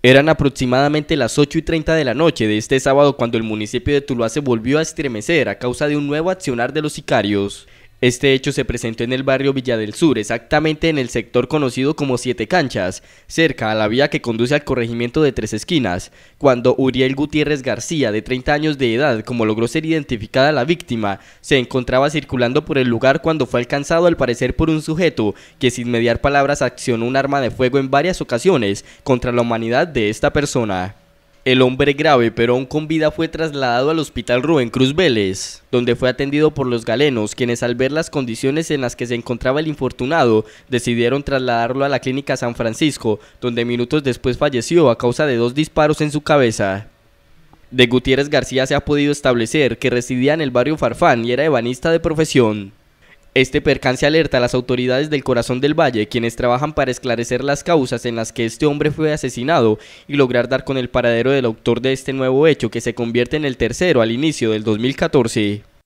Eran aproximadamente las 8 y 30 de la noche de este sábado cuando el municipio de Tuluá se volvió a estremecer a causa de un nuevo accionar de los sicarios. Este hecho se presentó en el barrio Villa del Sur, exactamente en el sector conocido como Siete Canchas, cerca a la vía que conduce al corregimiento de Tres Esquinas, cuando Uriel Gutiérrez García, de 30 años de edad, como logró ser identificada la víctima, se encontraba circulando por el lugar cuando fue alcanzado al parecer por un sujeto que sin mediar palabras accionó un arma de fuego en varias ocasiones contra la humanidad de esta persona. El hombre grave pero aún con vida fue trasladado al hospital Rubén Cruz Vélez, donde fue atendido por los galenos, quienes al ver las condiciones en las que se encontraba el infortunado, decidieron trasladarlo a la clínica San Francisco, donde minutos después falleció a causa de dos disparos en su cabeza. De Gutiérrez García se ha podido establecer que residía en el barrio Farfán y era ebanista de profesión. Este percance alerta a las autoridades del corazón del valle, quienes trabajan para esclarecer las causas en las que este hombre fue asesinado y lograr dar con el paradero del autor de este nuevo hecho que se convierte en el tercero al inicio del 2014.